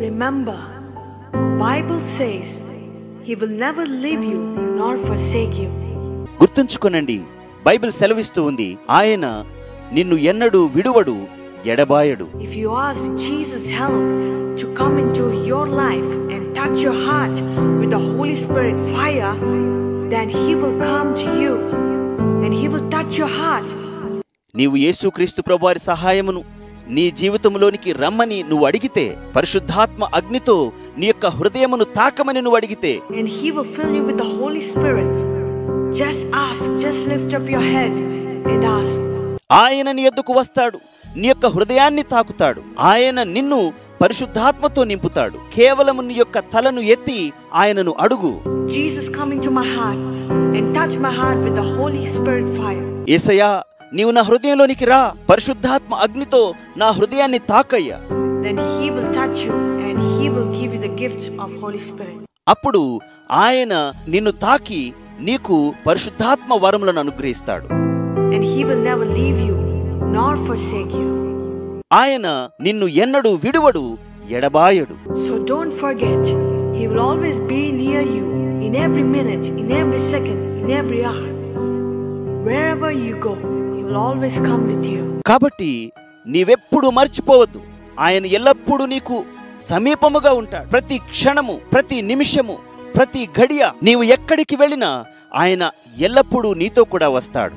Remember, Bible says he will never leave you nor forsake you. గుర్తుంచుకొనండి Bible సెలవిస్తూ ఉంది ఆయన నిన్ను ఎన్నడూ విడువడు ఎడబాయడు If you ask Jesus help to come into your life and touch your heart with the Holy Spirit fire, then he will come to you and he will touch your heart నీవు యేసుక్రీస్తు ప్రభువారి సహాయమును నీ జీవితంలోనికి రమ్మని నువ్వు అడిగితే పరిశుద్ధాత్మ అగ్నితో నీ యొక్క హృదయమును తాకమని నువ్వు అడిగితే. ఆయన నీ ఎద్దుకు వస్తాడు నీ యొక్క హృదయాన్ని తాకుతాడు. ఆయన నిన్ను పరిశుద్ధాత్మతో నింపుతాడు. కేవలం నీ యొక్క తలను ఎత్తి ఆయనను అడుగు. ఏసయా నీవు నా హృదయంలోనికి రా. పరిశుద్ధాత్మ అగ్నితో నా హృదయాన్ని తాకయ్యా. అప్పుడు ఆయన నిన్ను తాకి నీకు పరిశుద్ధాత్మ వరములను అనుగ్రహిస్తాడు. ఆయన నిన్ను ఎన్నడు విడువడు ఎడబాయడు. So don't forget he will always be near you in every minute in every second in every hour wherever you go will always come with you. కాబట్టి నీవెప్పుడు మర్చిపోవద్దు. ఆయన ఎల్లప్పుడూ నీకు సమీపముగా ఉంటాడు. ప్రతి క్షణము ప్రతి నిమిషము ప్రతి గడియ నీవు ఎక్కడికి వెళ్ళినా ఆయన ఎల్లప్పుడూ నీతో కూడా వస్తాడు.